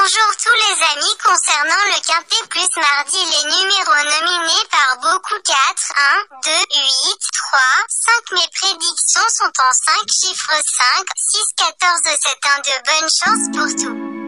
Bonjour tous les amis, concernant le Quintet Plus mardi, les numéros nominés par beaucoup 4, 1, 2, 8, 3, 5. Mes prédictions sont en 5 chiffres 5, 6, 14, 7, 1 de bonne chance pour tout.